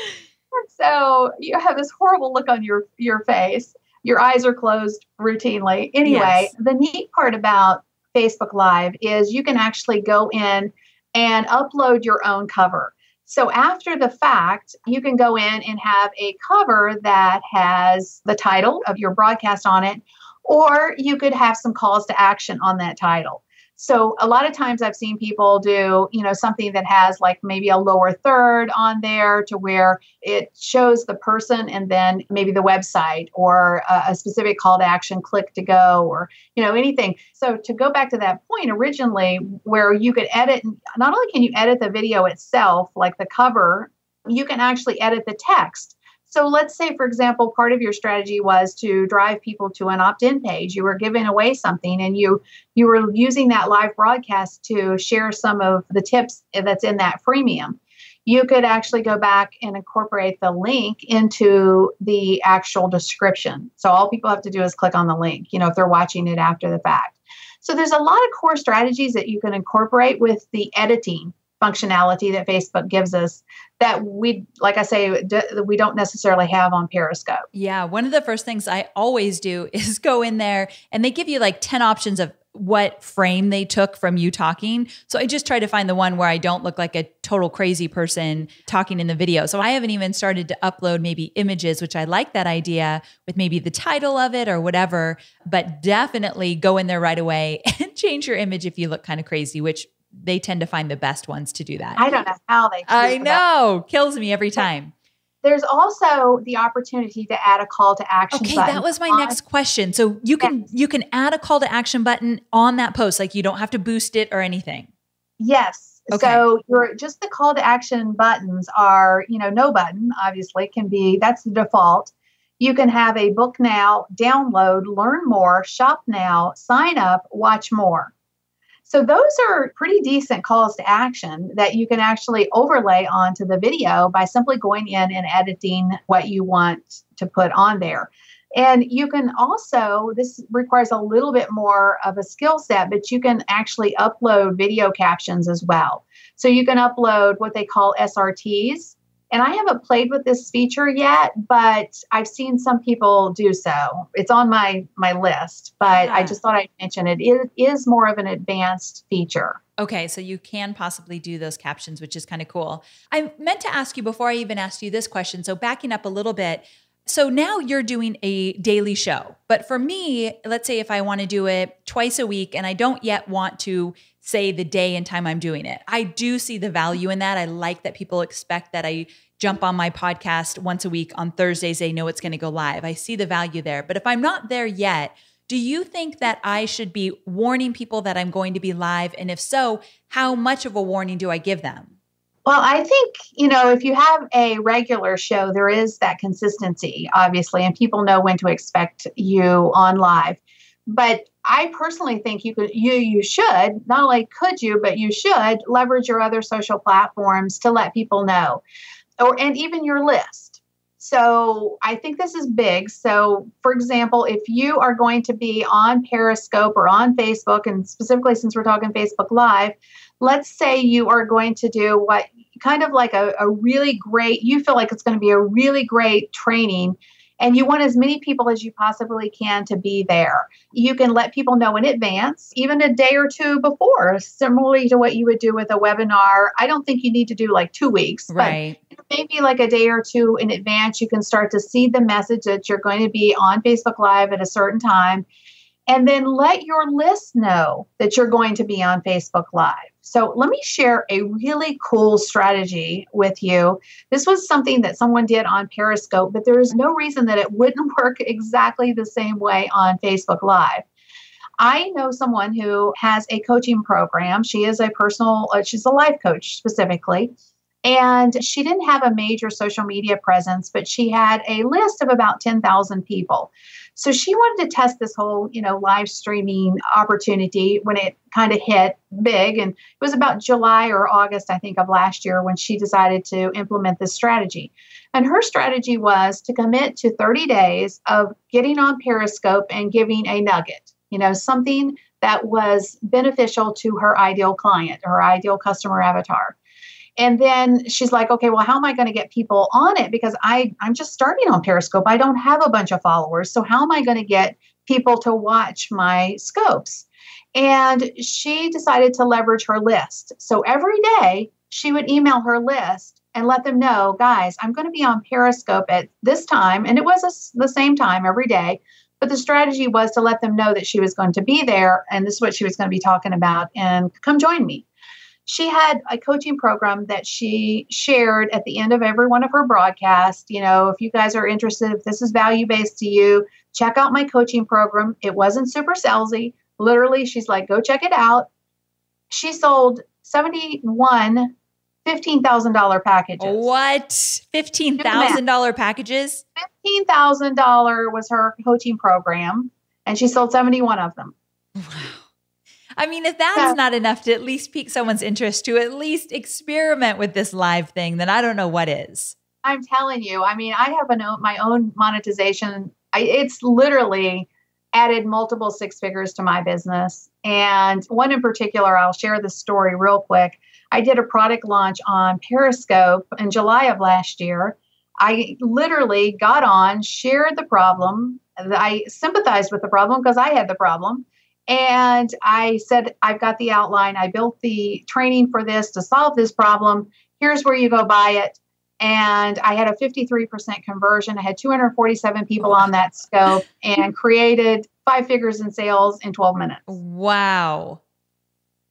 so you have this horrible look on your your face your eyes are closed routinely anyway yes. the neat part about facebook live is you can actually go in and upload your own cover. So after the fact, you can go in and have a cover that has the title of your broadcast on it, or you could have some calls to action on that title. So a lot of times I've seen people do, you know, something that has like maybe a lower third on there to where it shows the person and then maybe the website or a, a specific call to action, click to go, or, you know, anything. So to go back to that point originally, where you could edit, not only can you edit the video itself, like the cover, you can actually edit the text. So let's say, for example, part of your strategy was to drive people to an opt-in page. You were giving away something, and you you were using that live broadcast to share some of the tips that's in that freemium. You could actually go back and incorporate the link into the actual description. So all people have to do is click on the link. You know, if they're watching it after the fact. So there's a lot of core strategies that you can incorporate with the editing functionality that Facebook gives us that we, like I say, d- we don't necessarily have on Periscope. Yeah. One of the first things I always do is go in there and they give you like 10 options of what frame they took from you talking. So I just try to find the one where I don't look like a total crazy person talking in the video. So I haven't even started to upload maybe images, which I like that idea with maybe the title of it or whatever, but definitely go in there right away and change your image if you look kind of crazy, which they tend to find the best ones to do that. I don't know how they. I know, kills me every time. There's also the opportunity to add a call to action. Okay, that was my on. next question. So you can yes. you can add a call to action button on that post, like you don't have to boost it or anything. Yes. Okay. So your just the call to action buttons are, you know, no button obviously can be that's the default. You can have a book now, download, learn more, shop now, sign up, watch more. So those are pretty decent calls to action that you can actually overlay onto the video by simply going in and editing what you want to put on there. And you can also, this requires a little bit more of a skill set, but you can actually upload video captions as well. So you can upload what they call SRTs, and I haven't played with this feature yet, but I've seen some people do so. It's on my my list, but yeah. I just thought I'd mention it. It is more of an advanced feature. Okay, so you can possibly do those captions, which is kind of cool. I meant to ask you before I even asked you this question. So, backing up a little bit, so now you're doing a daily show. But for me, let's say if I want to do it twice a week and I don't yet want to say the day and time I'm doing it, I do see the value in that. I like that people expect that I jump on my podcast once a week on Thursdays, they know it's going to go live. I see the value there. But if I'm not there yet, do you think that I should be warning people that I'm going to be live? And if so, how much of a warning do I give them? Well, I think, you know, if you have a regular show, there is that consistency, obviously, and people know when to expect you on live. But I personally think you could you you should not only could you, but you should leverage your other social platforms to let people know or and even your list. So I think this is big. So for example, if you are going to be on Periscope or on Facebook, and specifically since we're talking Facebook Live, let's say you are going to do what kind of like a, a really great, you feel like it's going to be a really great training and you want as many people as you possibly can to be there. You can let people know in advance, even a day or two before, similarly to what you would do with a webinar. I don't think you need to do like two weeks, right. but maybe like a day or two in advance, you can start to see the message that you're going to be on Facebook Live at a certain time and then let your list know that you're going to be on Facebook Live. So, let me share a really cool strategy with you. This was something that someone did on Periscope, but there is no reason that it wouldn't work exactly the same way on Facebook Live. I know someone who has a coaching program. She is a personal, uh, she's a life coach specifically. And she didn't have a major social media presence, but she had a list of about 10,000 people. So she wanted to test this whole, you know, live streaming opportunity when it kind of hit big. And it was about July or August, I think, of last year when she decided to implement this strategy. And her strategy was to commit to 30 days of getting on Periscope and giving a nugget, you know, something that was beneficial to her ideal client, her ideal customer avatar. And then she's like, okay, well, how am I going to get people on it? Because I, I'm just starting on Periscope. I don't have a bunch of followers. So how am I going to get people to watch my scopes? And she decided to leverage her list. So every day she would email her list and let them know, guys, I'm going to be on Periscope at this time. And it was a, the same time every day. But the strategy was to let them know that she was going to be there and this is what she was going to be talking about and come join me she had a coaching program that she shared at the end of every one of her broadcasts. You know, if you guys are interested, if this is value based to you, check out my coaching program. It wasn't super salesy. Literally, she's like, go check it out. She sold 71 $15,000 packages. What? $15,000 packages? $15,000 was her coaching program, and she sold 71 of them. Wow. I mean, if that's yeah. not enough to at least pique someone's interest to at least experiment with this live thing, then I don't know what is. I'm telling you. I mean, I have an, my own monetization. I, it's literally added multiple six figures to my business. And one in particular, I'll share the story real quick. I did a product launch on Periscope in July of last year. I literally got on, shared the problem. I sympathized with the problem because I had the problem. And I said, I've got the outline. I built the training for this to solve this problem. Here's where you go buy it. And I had a 53% conversion. I had 247 people on that scope and created five figures in sales in 12 minutes. Wow.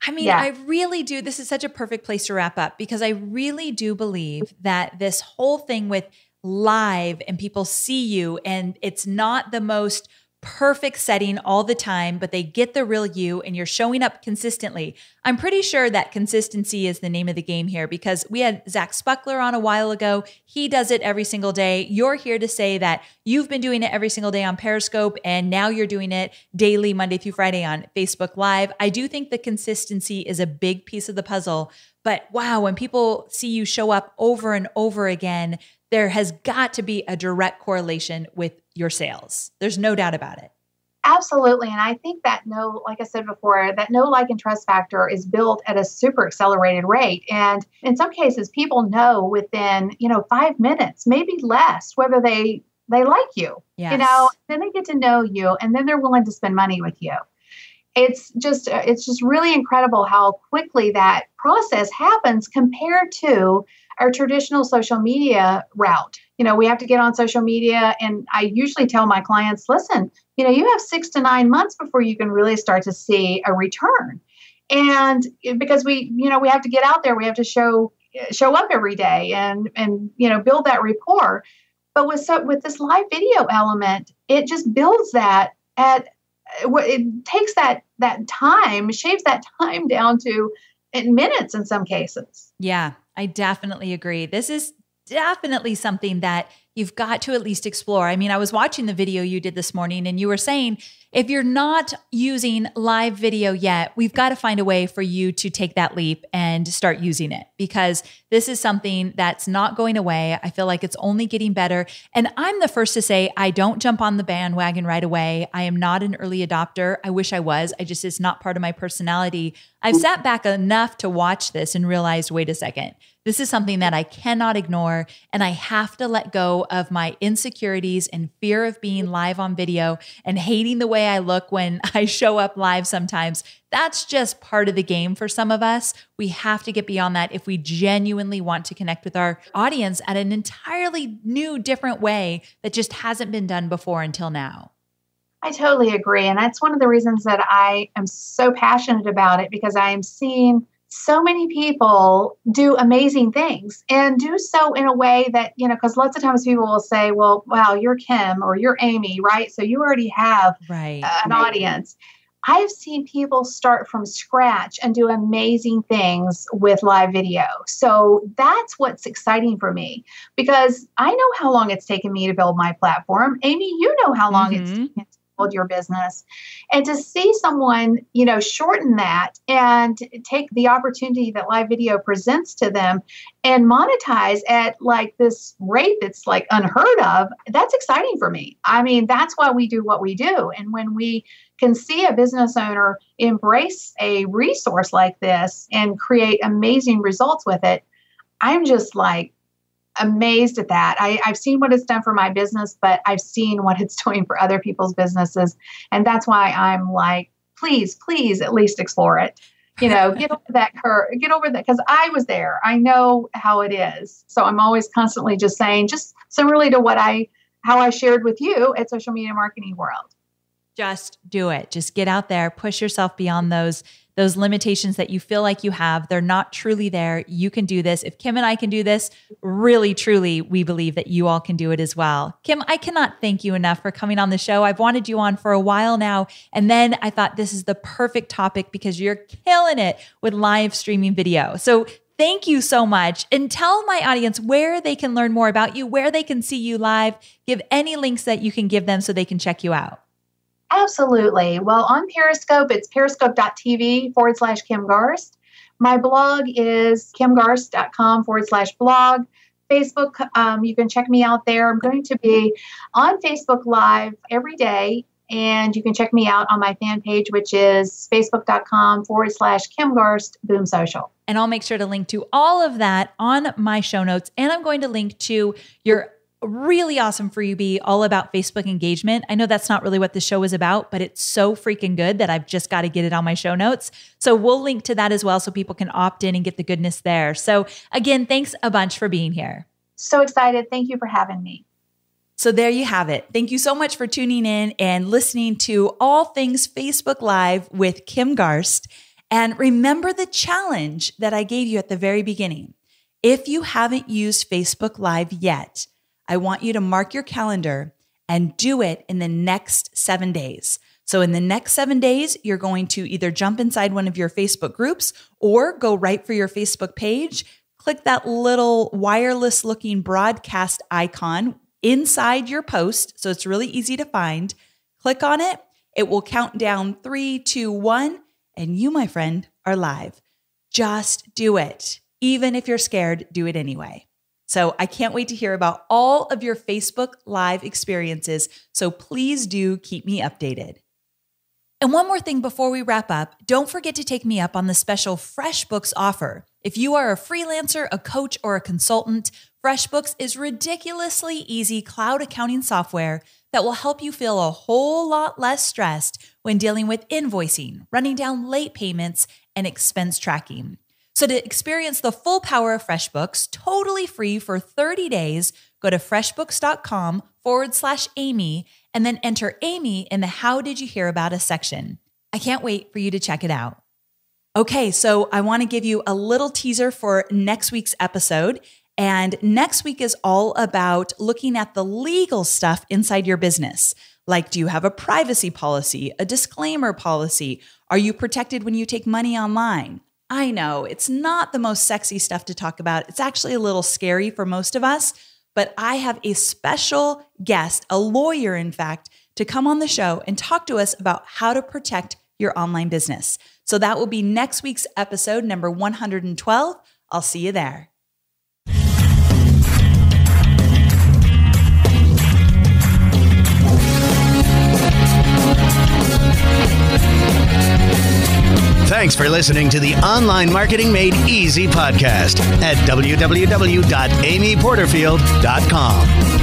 I mean, yeah. I really do. This is such a perfect place to wrap up because I really do believe that this whole thing with live and people see you and it's not the most perfect setting all the time, but they get the real you and you're showing up consistently. I'm pretty sure that consistency is the name of the game here because we had Zach Spuckler on a while ago. He does it every single day. You're here to say that you've been doing it every single day on Periscope and now you're doing it daily, Monday through Friday on Facebook Live. I do think the consistency is a big piece of the puzzle. But wow, when people see you show up over and over again, there has got to be a direct correlation with your sales. There's no doubt about it. Absolutely. And I think that no, like I said before, that no like and trust factor is built at a super accelerated rate. And in some cases, people know within, you know, five minutes, maybe less, whether they they like you. Yes. You know, then they get to know you and then they're willing to spend money with you. it's just uh, it's just really incredible how quickly that process happens compared to our traditional social media route. You know we have to get on social media and i usually tell my clients listen you know you have six to nine months before you can really start to see a return. And because we you know we have to get out there we have to show show up every day and and you know build that rapport. But with so with this live video element it just builds that at it takes that that time shaves that time down to in minutes in some cases. Yeah i definitely agree. This is definitely something that you've got to at least explore. I mean, I was watching the video you did this morning and you were saying if you're not using live video yet, we've got to find a way for you to take that leap and start using it because this is something that's not going away. I feel like it's only getting better. And I'm the first to say I don't jump on the bandwagon right away. I am not an early adopter. I wish I was. I just, it's not part of my personality. I've sat back enough to watch this and realized wait a second this is something that I cannot ignore, and I have to let go of my insecurities and fear of being live on video and hating the way I look when I show up live sometimes. That's just part of the game for some of us. We have to get beyond that if we genuinely want to connect with our audience at an entirely new, different way that just hasn't been done before until now. I totally agree. And that's one of the reasons that I am so passionate about it because I am seeing so many people do amazing things and do so in a way that, you know, because lots of times people will say, well, wow, you're Kim or you're Amy, right? So you already have right, an right. audience. I've seen people start from scratch and do amazing things with live video. So that's what's exciting for me because I know how long it's taken me to build my platform. Amy, you know how long mm-hmm. it's taken build your business. And to see someone, you know, shorten that and take the opportunity that live video presents to them and monetize at like this rate that's like unheard of, that's exciting for me. I mean, that's why we do what we do. And when we can see a business owner embrace a resource like this and create amazing results with it, I'm just like, amazed at that. I, I've seen what it's done for my business, but I've seen what it's doing for other people's businesses. And that's why I'm like, please, please at least explore it. You know, get over that curve, get over that because I was there. I know how it is. So I'm always constantly just saying, just similarly to what I how I shared with you at Social Media Marketing World. Just do it. Just get out there, push yourself beyond those those limitations that you feel like you have, they're not truly there. You can do this. If Kim and I can do this, really, truly, we believe that you all can do it as well. Kim, I cannot thank you enough for coming on the show. I've wanted you on for a while now. And then I thought this is the perfect topic because you're killing it with live streaming video. So Thank you so much. And tell my audience where they can learn more about you, where they can see you live. Give any links that you can give them so they can check you out. Absolutely. Well, on Periscope, it's periscope.tv forward slash Kim Garst. My blog is kimgarst.com forward slash blog. Facebook, um, you can check me out there. I'm going to be on Facebook Live every day, and you can check me out on my fan page, which is facebook.com forward slash Kim Garst Boom Social. And I'll make sure to link to all of that on my show notes. And I'm going to link to your really awesome freebie all about Facebook engagement. I know that's not really what the show is about, but it's so freaking good that I've just got to get it on my show notes. So we'll link to that as well so people can opt in and get the goodness there. So again, thanks a bunch for being here. So excited. Thank you for having me. So there you have it. Thank you so much for tuning in and listening to all things Facebook Live with Kim Garst. And remember the challenge that I gave you at the very beginning. If you haven't used Facebook Live yet, I want you to mark your calendar and do it in the next seven days. So, in the next seven days, you're going to either jump inside one of your Facebook groups or go right for your Facebook page, click that little wireless looking broadcast icon inside your post. So, it's really easy to find. Click on it, it will count down three, two, one, and you, my friend, are live. Just do it. Even if you're scared, do it anyway. So I can't wait to hear about all of your Facebook Live experiences. So please do keep me updated. And one more thing before we wrap up, don't forget to take me up on the special FreshBooks offer. If you are a freelancer, a coach, or a consultant, FreshBooks is ridiculously easy cloud accounting software that will help you feel a whole lot less stressed when dealing with invoicing, running down late payments, and expense tracking. So, to experience the full power of FreshBooks totally free for 30 days, go to freshbooks.com forward slash Amy and then enter Amy in the How Did You Hear About Us section. I can't wait for you to check it out. Okay, so I want to give you a little teaser for next week's episode. And next week is all about looking at the legal stuff inside your business. Like, do you have a privacy policy, a disclaimer policy? Are you protected when you take money online? I know it's not the most sexy stuff to talk about. It's actually a little scary for most of us, but I have a special guest, a lawyer, in fact, to come on the show and talk to us about how to protect your online business. So that will be next week's episode, number 112. I'll see you there. Thanks for listening to the Online Marketing Made Easy podcast at www.amyporterfield.com.